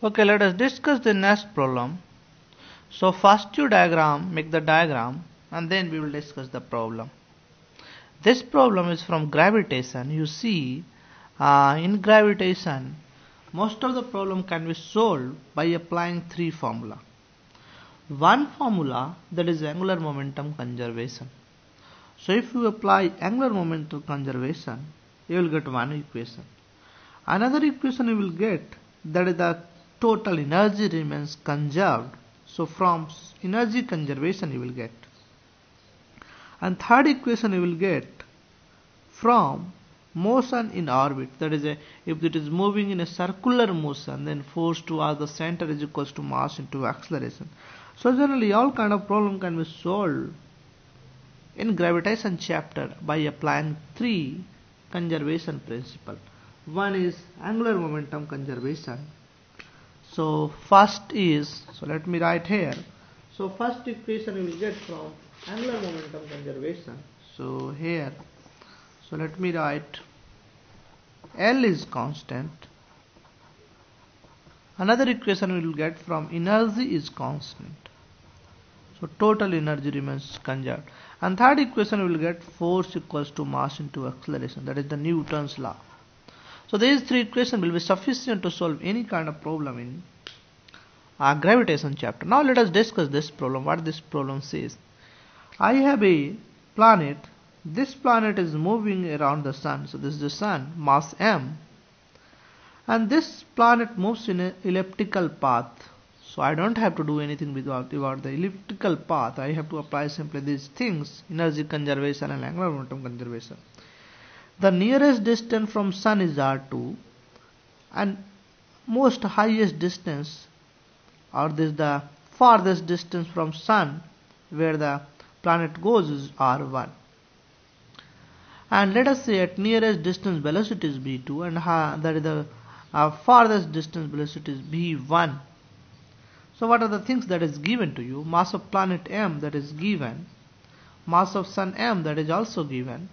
Okay, let us discuss the next problem. So first you diagram, make the diagram and then we will discuss the problem. This problem is from gravitation. You see, uh, in gravitation, most of the problem can be solved by applying three formula. One formula that is angular momentum conservation. So if you apply angular momentum conservation, you will get one equation. Another equation you will get that is the total energy remains conserved. So from energy conservation you will get. And third equation you will get from motion in orbit. That is, a, if it is moving in a circular motion, then force towards the center is equals to mass into acceleration. So generally all kind of problem can be solved in gravitation chapter by applying three conservation principle. One is angular momentum conservation. So first is, so let me write here. So first equation we will get from angular momentum conservation. So here, so let me write L is constant. Another equation we will get from energy is constant. So total energy remains conserved. And third equation we will get force equals to mass into acceleration. That is the Newton's law. So these three equations will be sufficient to solve any kind of problem in our gravitation chapter. Now let us discuss this problem, what this problem says. I have a planet. This planet is moving around the sun. So this is the sun, mass m. And this planet moves in an elliptical path. So I don't have to do anything without about the elliptical path. I have to apply simply these things, energy conservation and angular momentum conservation. The nearest distance from sun is r2 and most highest distance or this the farthest distance from sun where the planet goes is r1 and let us say at nearest distance velocity is v2 and ha, that is the uh, farthest distance velocity is v1 so what are the things that is given to you? Mass of planet m that is given mass of sun m that is also given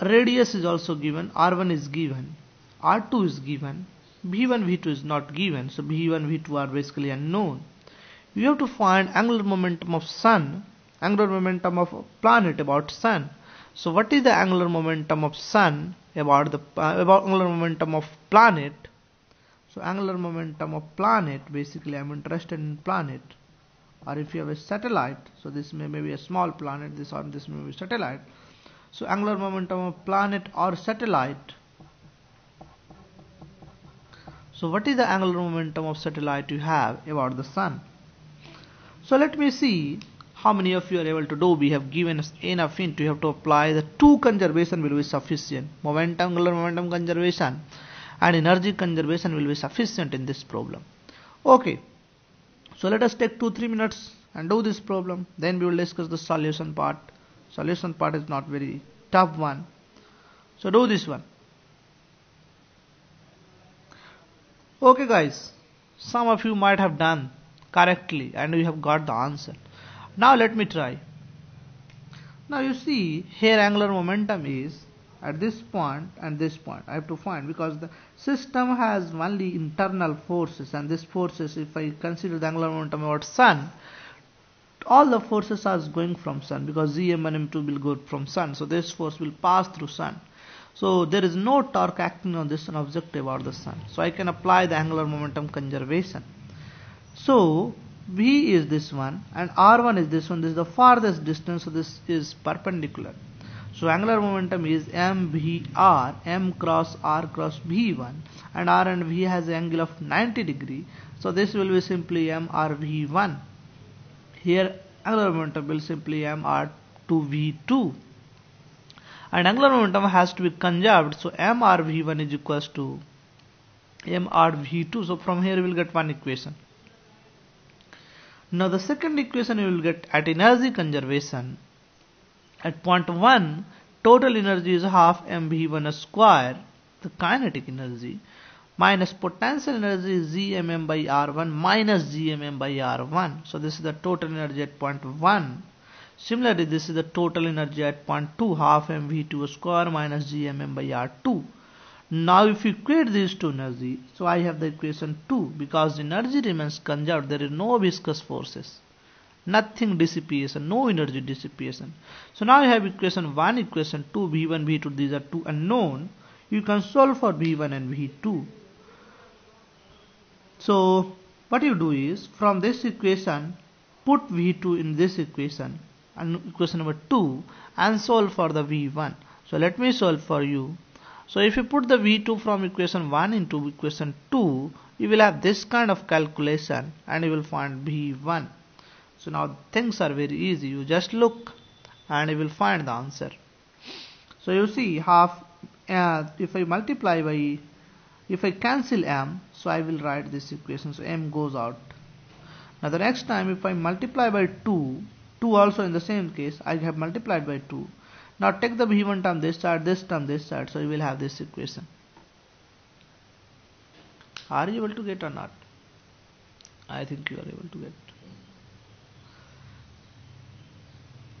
radius is also given r1 is given r2 is given v1 v2 is not given. So v1 v2 are basically unknown. You have to find angular momentum of sun angular momentum of planet about sun. So what is the angular momentum of sun about the uh, about angular momentum of planet? So angular momentum of planet basically i'm interested in planet. Or if you have a satellite so this may, may be a small planet this or this may be satellite so angular momentum of planet or satellite. So what is the angular momentum of satellite you have about the sun? So let me see how many of you are able to do. We have given us enough hint. You have to apply the two conservation will be sufficient. Momentum, angular momentum conservation and energy conservation will be sufficient in this problem. Okay. So let us take 2-3 minutes and do this problem. Then we will discuss the solution part solution part is not very tough one. So do this one. Okay guys. Some of you might have done correctly and you have got the answer. Now let me try. Now you see here angular momentum is at this point and this point. I have to find because the system has only internal forces and this forces if I consider the angular momentum about sun all the forces are going from sun because Gm and m2 will go from sun. So this force will pass through sun. So there is no torque acting on this object about the sun. So I can apply the angular momentum conservation. So V is this one and R1 is this one. This is the farthest distance. So this is perpendicular. So angular momentum is mvr m cross r cross v1 and r and v has an angle of 90 degree. So this will be simply mrv1 here angular momentum will simply mr2v2 and angular momentum has to be conserved. So mrv1 is equals to mrv2 so from here we will get one equation. Now the second equation you will get at energy conservation. At point 1 total energy is half mv1 square. The kinetic energy minus potential energy is gmm by r1 minus gmm by r1 so this is the total energy at point 1 similarly this is the total energy at point 2 half mv2 square minus gmm by r2 Now if you equate these two energy, so I have the equation 2 because energy remains conserved, there is no viscous forces. Nothing dissipation, no energy dissipation. So now you have equation 1, equation 2, V1, V2, these are two unknown. You can solve for V1 and V2. So what you do is from this equation put V2 in this equation and equation number 2 and solve for the V1. So let me solve for you. So if you put the V2 from equation 1 into equation 2 you will have this kind of calculation and you will find V1. So now things are very easy you just look and you will find the answer. So you see half uh, if I multiply by if I cancel m so I will write this equation. So m goes out. Now the next time if I multiply by 2 2 also in the same case I have multiplied by 2 now take the v1 term this side this term this side so you will have this equation. Are you able to get or not? I think you are able to get.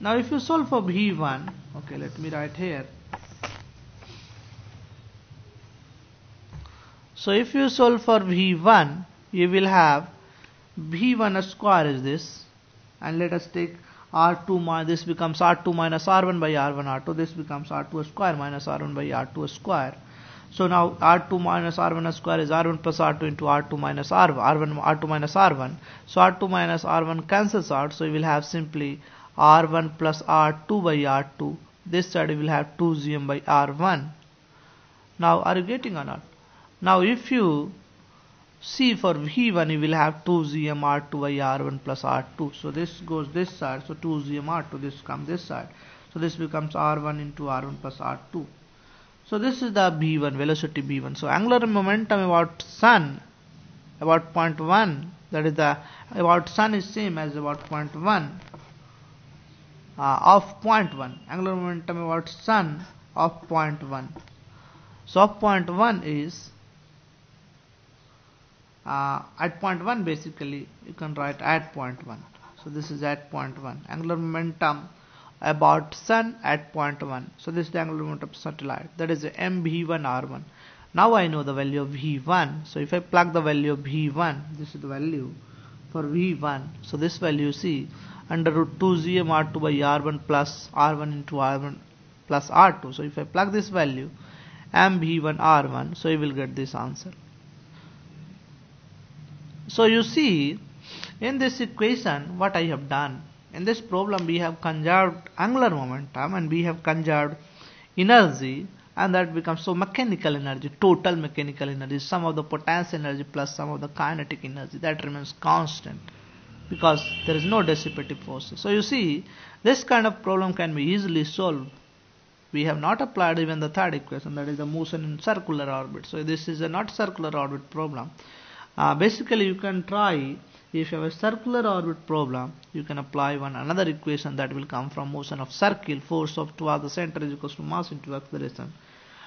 Now if you solve for v1 okay let me write here So if you solve for V1, you will have V1 square is this and let us take R2 minus this becomes R2 minus R1 by R1 R2 this becomes R2 square minus R1 by R2 square so now R2 minus R1 square is R1 plus R2 into R2 minus R1 R1 R2 minus R1 so R2 minus R1 cancels out so you will have simply R1 plus R2 by R2 this side you will have 2gm by R1 now are you getting or not now if you see for V1 you will have 2 gm R2 by R1 plus R2 so this goes this side. So 2 gm R2 this comes this side. So this becomes R1 into R1 plus R2 so this is the B1 velocity B1 so angular momentum about sun about point 1 that is the about sun is same as about point 1 uh, of point 1 angular momentum about sun of point 1 so of point 1 is uh, at point 1 basically you can write at point 1 so this is at point 1 angular momentum about sun at point 1 so this is the angular momentum of satellite. That is mv1 r1 now I know the value of v1 so if I plug the value of v1 this is the value for v1 so this value see under root 2 gm r2 by r1 plus r1 into r1 plus r2 so if I plug this value mv1 r1 so you will get this answer so you see in this equation what I have done in this problem we have conserved angular momentum and we have conserved energy and that becomes so mechanical energy total mechanical energy sum of the potential energy plus sum of the kinetic energy that remains constant because there is no dissipative forces so you see this kind of problem can be easily solved. We have not applied even the third equation that is the motion in circular orbit. So this is a not circular orbit problem uh, basically you can try if you have a circular orbit problem you can apply one another equation that will come from motion of circle force of towards the center is equals to mass into acceleration.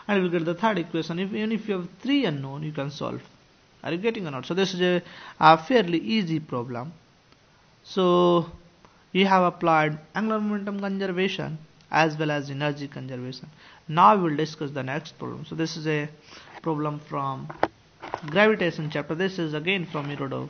And you will get the third equation. If, even if you have three unknown you can solve. Are you getting or not? So this is a, a fairly easy problem. So you have applied angular momentum conservation as well as energy conservation. Now we will discuss the next problem. So this is a problem from gravitation chapter. This is again from Irodov